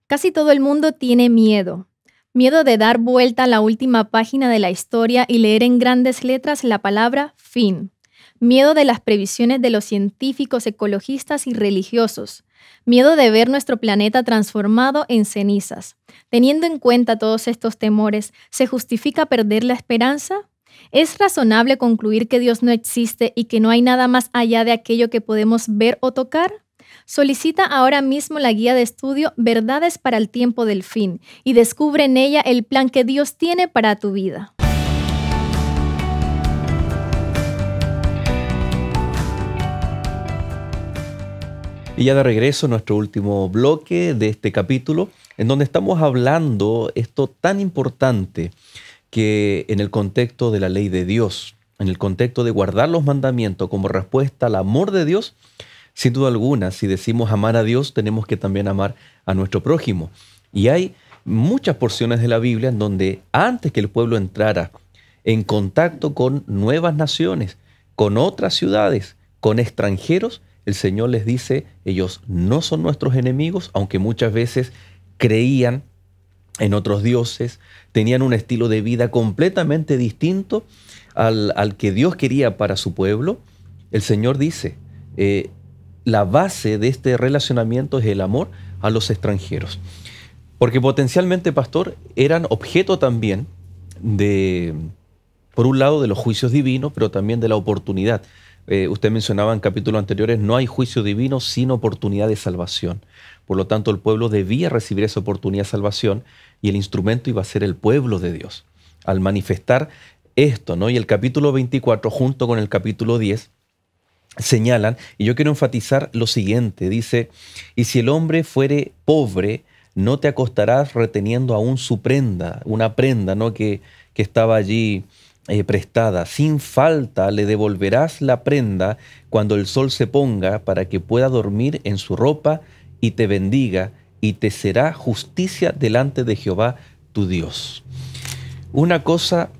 casi todo el mundo tiene miedo. Miedo de dar vuelta a la última página de la historia y leer en grandes letras la palabra fin. Miedo de las previsiones de los científicos, ecologistas y religiosos. Miedo de ver nuestro planeta transformado en cenizas. Teniendo en cuenta todos estos temores, ¿se justifica perder la esperanza? ¿Es razonable concluir que Dios no existe y que no hay nada más allá de aquello que podemos ver o tocar? Solicita ahora mismo la guía de estudio Verdades para el tiempo del fin y descubre en ella el plan que Dios tiene para tu vida. Y ya de regreso nuestro último bloque de este capítulo, en donde estamos hablando esto tan importante que en el contexto de la ley de Dios, en el contexto de guardar los mandamientos como respuesta al amor de Dios, sin duda alguna, si decimos amar a Dios, tenemos que también amar a nuestro prójimo. Y hay muchas porciones de la Biblia en donde antes que el pueblo entrara en contacto con nuevas naciones, con otras ciudades, con extranjeros, el Señor les dice, ellos no son nuestros enemigos, aunque muchas veces creían en otros dioses, tenían un estilo de vida completamente distinto al, al que Dios quería para su pueblo, el Señor dice, eh, la base de este relacionamiento es el amor a los extranjeros. Porque potencialmente, pastor, eran objeto también de, por un lado, de los juicios divinos, pero también de la oportunidad. Eh, usted mencionaba en capítulos anteriores, no hay juicio divino sin oportunidad de salvación. Por lo tanto, el pueblo debía recibir esa oportunidad de salvación y el instrumento iba a ser el pueblo de Dios. Al manifestar esto, ¿no? Y el capítulo 24, junto con el capítulo 10, señalan, y yo quiero enfatizar lo siguiente, dice, y si el hombre fuere pobre, no te acostarás reteniendo aún su prenda, una prenda ¿no? que, que estaba allí eh, prestada. Sin falta le devolverás la prenda cuando el sol se ponga para que pueda dormir en su ropa y te bendiga y te será justicia delante de Jehová tu Dios. Una cosa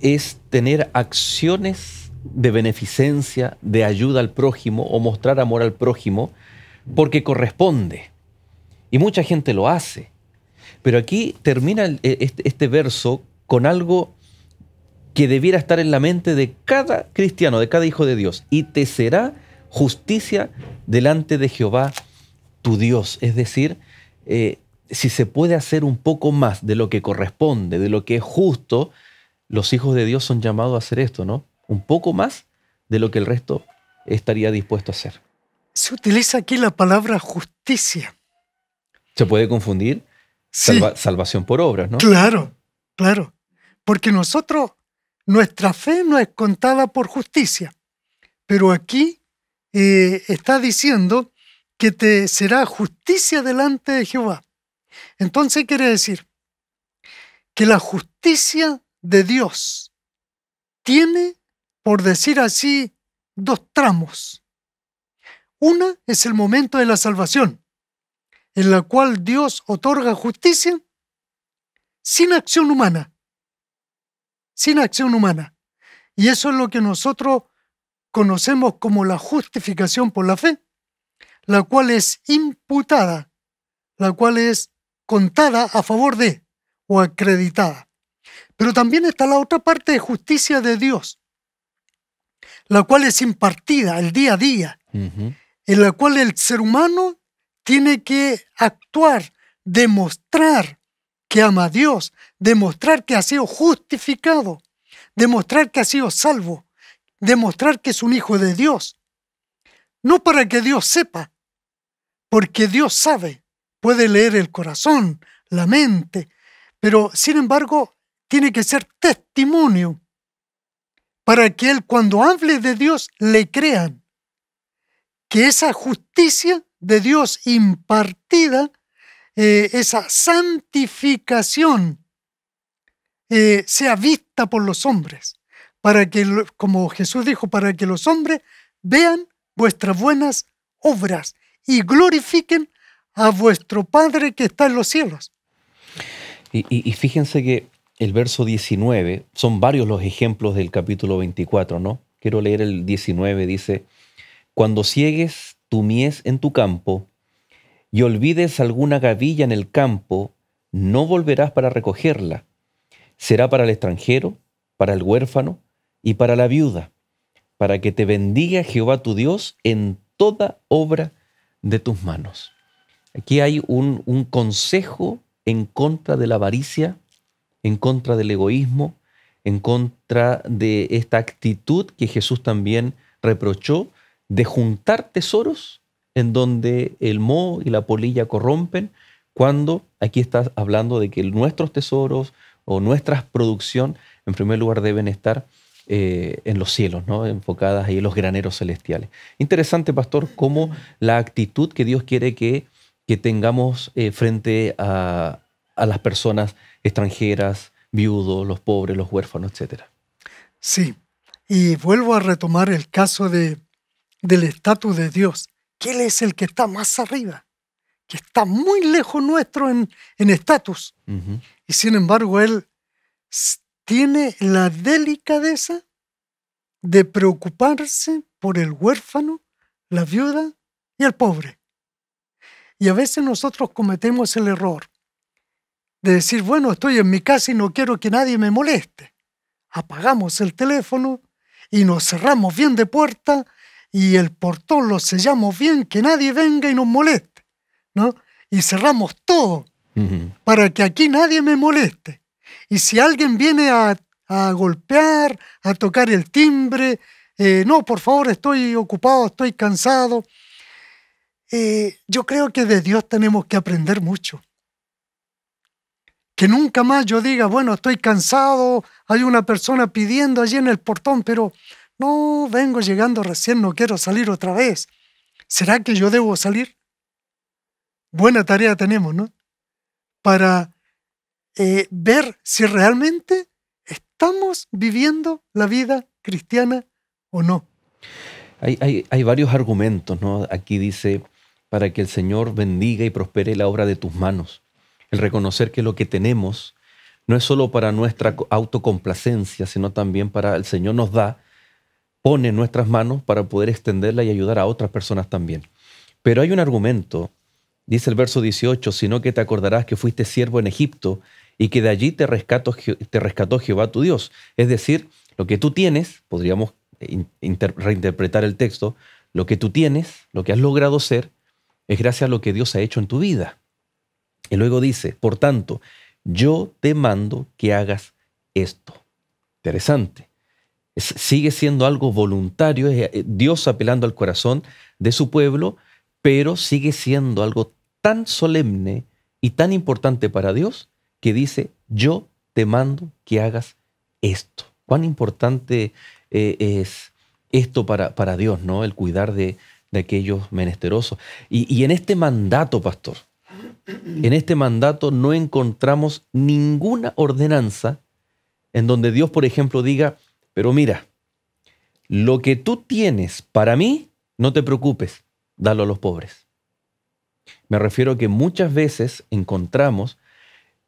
es tener acciones de beneficencia, de ayuda al prójimo o mostrar amor al prójimo porque corresponde. Y mucha gente lo hace. Pero aquí termina este, este verso con algo que debiera estar en la mente de cada cristiano, de cada hijo de Dios. Y te será justicia delante de Jehová tu Dios. Es decir, eh, si se puede hacer un poco más de lo que corresponde, de lo que es justo, los hijos de Dios son llamados a hacer esto, ¿no? Un poco más de lo que el resto estaría dispuesto a hacer. Se utiliza aquí la palabra justicia. ¿Se puede confundir? salvación por obras, ¿no? Claro, claro. Porque nosotros nuestra fe no es contada por justicia, pero aquí eh, está diciendo que te será justicia delante de Jehová. Entonces quiere decir que la justicia de Dios tiene, por decir así, dos tramos. Una es el momento de la salvación, en la cual Dios otorga justicia sin acción humana sin acción humana. Y eso es lo que nosotros conocemos como la justificación por la fe, la cual es imputada, la cual es contada a favor de o acreditada. Pero también está la otra parte de justicia de Dios, la cual es impartida el día a día, en la cual el ser humano tiene que actuar, demostrar que ama a Dios, demostrar que ha sido justificado, demostrar que ha sido salvo, demostrar que es un hijo de Dios. No para que Dios sepa, porque Dios sabe, puede leer el corazón, la mente, pero sin embargo tiene que ser testimonio para que Él cuando hable de Dios le crean que esa justicia de Dios impartida eh, esa santificación eh, sea vista por los hombres, para que, como Jesús dijo, para que los hombres vean vuestras buenas obras y glorifiquen a vuestro Padre que está en los cielos. Y, fíjense que el verso 19, son varios los ejemplos del capítulo 24, ¿no? Quiero leer el 19, dice, cuando ciegues tu mies en tu campo y olvides alguna gavilla en el campo, no volverás para recogerla. Será para el extranjero, para el huérfano y para la viuda, para que te bendiga Jehová tu Dios en toda obra de tus manos. Aquí hay un, un consejo en contra de la avaricia, en contra del egoísmo, en contra de esta actitud que Jesús también reprochó de juntar tesoros en donde el moho y la polilla corrompen, cuando aquí estás hablando de que nuestros tesoros o nuestra producción, en primer lugar, deben estar eh, en los cielos, ¿no? enfocadas ahí en los graneros celestiales. Interesante, pastor, cómo la actitud que Dios quiere que, tengamos eh, frente a, a las personas extranjeras, viudos, los pobres, los huérfanos, etc. Sí, y vuelvo a retomar el caso de, del estatus de Dios que Él es el que está más arriba, que está muy lejos nuestro en estatus. Y sin embargo, Él tiene la delicadeza de preocuparse por el huérfano, la viuda y el pobre. Y a veces nosotros cometemos el error de decir, bueno, estoy en mi casa y no quiero que nadie me moleste. Apagamos el teléfono y nos cerramos bien de puerta y el portón lo sellamos bien, que nadie venga y nos moleste, ¿no? Y cerramos todo para que aquí nadie me moleste. Y si alguien viene a, golpear, a tocar el timbre, eh, no, por favor, estoy ocupado, estoy cansado. Eh, yo creo que de Dios tenemos que aprender mucho. Que nunca más yo diga, bueno, estoy cansado, hay una persona pidiendo allí en el portón, pero no, vengo llegando recién, no quiero salir otra vez. ¿Será que yo debo salir? Buena tarea tenemos, ¿no? Para eh, ver si realmente estamos viviendo la vida cristiana o no. Hay, hay, varios argumentos, ¿no? Aquí dice, para que el Señor bendiga y prospere la obra de tus manos. El reconocer que lo que tenemos no es solo para nuestra autocomplacencia, sino también para el Señor nos da pone en nuestras manos para poder extenderla y ayudar a otras personas también. Pero hay un argumento, dice el verso 18, sino que te acordarás que fuiste siervo en Egipto y que de allí te rescató, te rescató Jehová tu Dios. Es decir, lo que tú tienes, podríamos reinterpretar el texto, lo que tú tienes, lo que has logrado ser, es gracias a lo que Dios ha hecho en tu vida. Y luego dice, por tanto, yo te mando que hagas esto. Interesante sigue siendo algo voluntario, eh, Dios apelando al corazón de su pueblo, pero sigue siendo algo tan solemne y tan importante para Dios que dice, yo te mando que hagas esto. Cuán importante eh, es esto para, para, Dios, ¿no? El cuidar de, aquellos menesterosos. Y, y en este mandato, pastor, en este mandato no encontramos ninguna ordenanza en donde Dios, por ejemplo, diga, pero mira, lo que tú tienes para mí, no te preocupes, dalo a los pobres. Me refiero a que muchas veces encontramos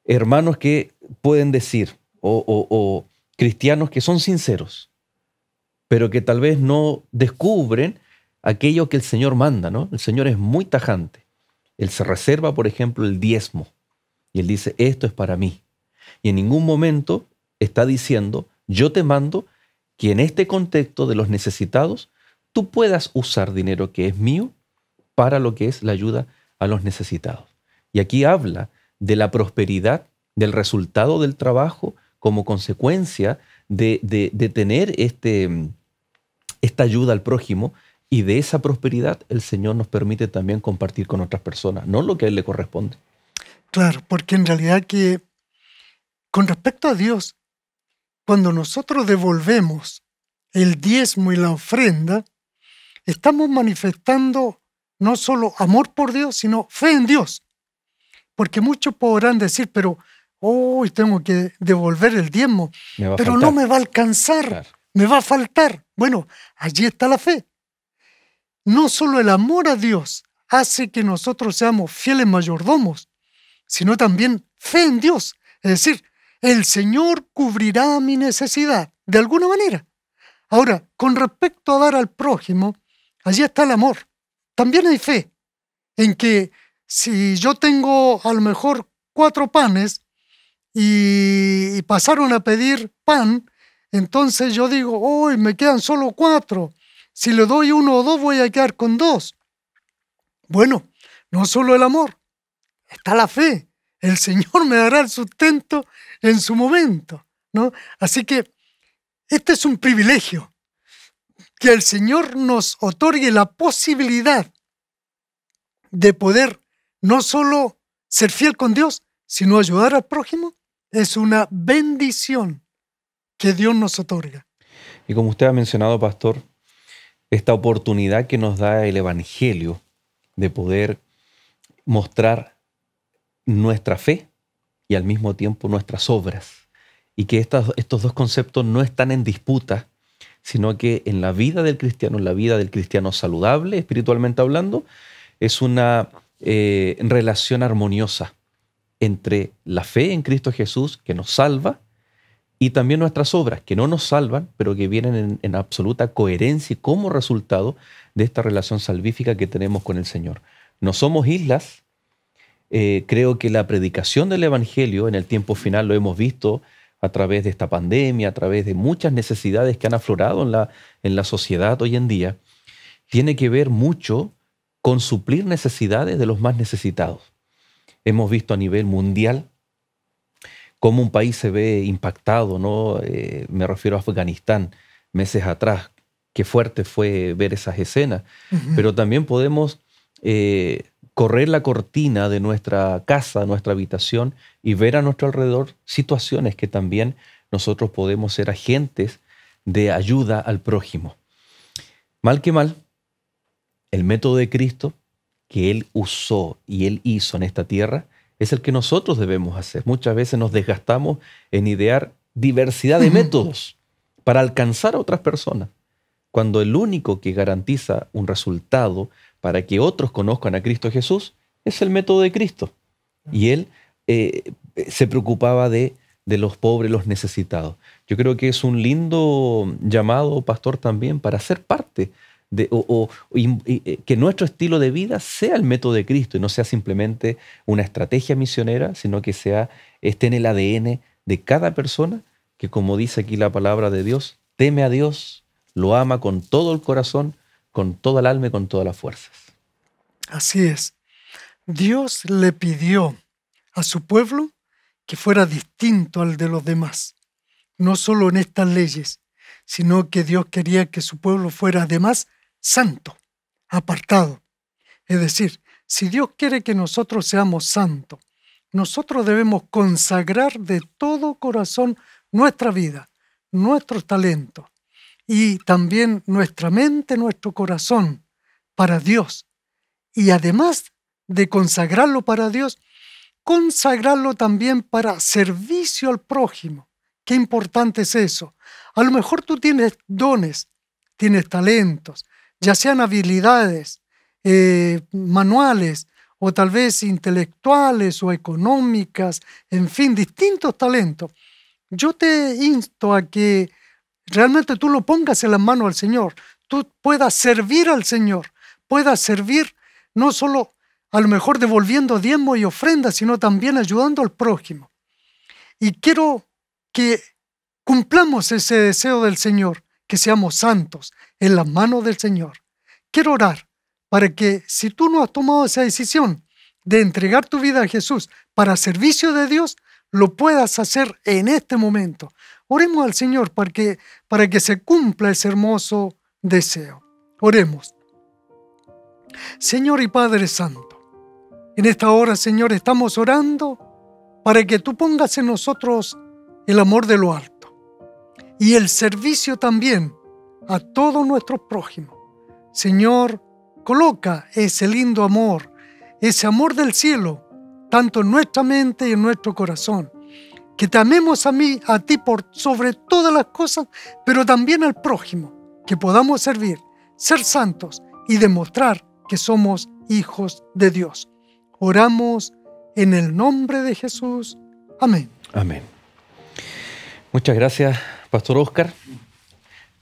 hermanos que pueden decir, o, cristianos que son sinceros, pero que tal vez no descubren aquello que el Señor manda, ¿no? El Señor es muy tajante. Él se reserva, por ejemplo, el diezmo. Y Él dice, esto es para mí. Y en ningún momento está diciendo, yo te mando que en este contexto de los necesitados, tú puedas usar dinero que es mío para lo que es la ayuda a los necesitados. Y aquí habla de la prosperidad, del resultado del trabajo como consecuencia de, tener este, esta ayuda al prójimo y de esa prosperidad el Señor nos permite también compartir con otras personas, no lo que a Él le corresponde. Claro, porque en realidad que con respecto a Dios, cuando nosotros devolvemos el diezmo y la ofrenda, estamos manifestando no solo amor por Dios, sino fe en Dios. Porque muchos podrán decir, pero hoy tengo que devolver el diezmo, pero no me va a alcanzar, me va a faltar. Bueno, allí está la fe. No solo el amor a Dios hace que nosotros seamos fieles mayordomos, sino también fe en Dios. Es decir, el Señor cubrirá mi necesidad, de alguna manera. Ahora, con respecto a dar al prójimo, allí está el amor. También hay fe en que si yo tengo a lo mejor cuatro panes y, pasaron a pedir pan, entonces yo digo, hoy me quedan solo cuatro. Si le doy uno o dos, voy a quedar con dos. Bueno, no solo el amor, está la fe. El Señor me dará el sustento en su momento, ¿no? Así que este es un privilegio, que el Señor nos otorgue la posibilidad de poder no solo ser fiel con Dios, sino ayudar al prójimo, es una bendición que Dios nos otorga. Y como usted ha mencionado, pastor, esta oportunidad que nos da el Evangelio de poder mostrar nuestra fe y al mismo tiempo nuestras obras. Y que estos dos conceptos no están en disputa, sino que en la vida del cristiano, en la vida del cristiano saludable, espiritualmente hablando, es una eh, relación armoniosa entre la fe en Cristo Jesús, que nos salva, y también nuestras obras, que no nos salvan, pero que vienen en, absoluta coherencia como resultado de esta relación salvífica que tenemos con el Señor. No somos islas eh, creo que la predicación del Evangelio en el tiempo final lo hemos visto a través de esta pandemia, a través de muchas necesidades que han aflorado en la, en la sociedad hoy en día, tiene que ver mucho con suplir necesidades de los más necesitados. Hemos visto a nivel mundial cómo un país se ve impactado, ¿no? Eh, me refiero a Afganistán, meses atrás, qué fuerte fue ver esas escenas, pero también podemos eh, correr la cortina de nuestra casa, nuestra habitación y ver a nuestro alrededor situaciones que también nosotros podemos ser agentes de ayuda al prójimo. Mal que mal, el método de Cristo que Él usó y Él hizo en esta tierra es el que nosotros debemos hacer. Muchas veces nos desgastamos en idear diversidad de métodos para alcanzar a otras personas, cuando el único que garantiza un resultado para que otros conozcan a Cristo Jesús es el método de Cristo. Y Él eh, se preocupaba de, de los pobres, los necesitados. Yo creo que es un lindo llamado, pastor, también para ser parte o, eh, que nuestro estilo de vida sea el método de Cristo y no sea simplemente una estrategia misionera, sino que sea esté en el ADN de cada persona que, como dice aquí la palabra de Dios, teme a Dios, lo ama con todo el corazón, con toda el alma y con todas las fuerzas. Así es. Dios le pidió a su pueblo que fuera distinto al de los demás, no solo en estas leyes, sino que Dios quería que su pueblo fuera además santo, apartado. Es decir, si Dios quiere que nosotros seamos santos, nosotros debemos consagrar de todo corazón nuestra vida, nuestros talentos y también nuestra mente, nuestro corazón para Dios. Y además de consagrarlo para Dios, consagrarlo también para servicio al prójimo. Qué importante es eso. A lo mejor tú tienes dones, tienes talentos, ya sean habilidades eh, manuales o tal vez intelectuales o económicas, en fin, distintos talentos. Yo te insto a que realmente tú lo pongas en las manos al Señor, tú puedas servir al Señor, puedas servir no solo a lo mejor devolviendo diezmo y ofrendas, sino también ayudando al prójimo. Y quiero que cumplamos ese deseo del Señor, que seamos santos en las manos del Señor. Quiero orar para que si tú no has tomado esa decisión de entregar tu vida a Jesús para servicio de Dios, lo puedas hacer en este momento. Oremos al Señor para que, para que se cumpla ese hermoso deseo. Oremos. Señor y Padre Santo, en esta hora, Señor, estamos orando para que tú pongas en nosotros el amor de lo alto y el servicio también a todo nuestro prójimo. Señor, coloca ese lindo amor, ese amor del cielo, tanto en nuestra mente y en nuestro corazón. Que te amemos a mí, a ti por sobre todas las cosas, pero también al prójimo, que podamos servir, ser santos y demostrar que somos hijos de Dios. Oramos en el nombre de Jesús. Amén. Amén. Muchas gracias, Pastor Oscar.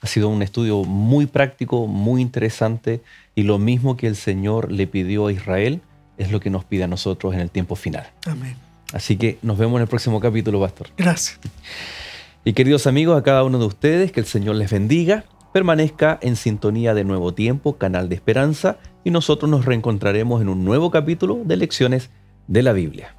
Ha sido un estudio muy práctico, muy interesante y lo mismo que el Señor le pidió a Israel es lo que nos pide a nosotros en el tiempo final. Amén. Así que nos vemos en el próximo capítulo, Pastor. Gracias. Y queridos amigos, a cada uno de ustedes, que el Señor les bendiga, permanezca en sintonía de Nuevo Tiempo, canal de esperanza, y nosotros nos reencontraremos en un nuevo capítulo de Lecciones de la Biblia.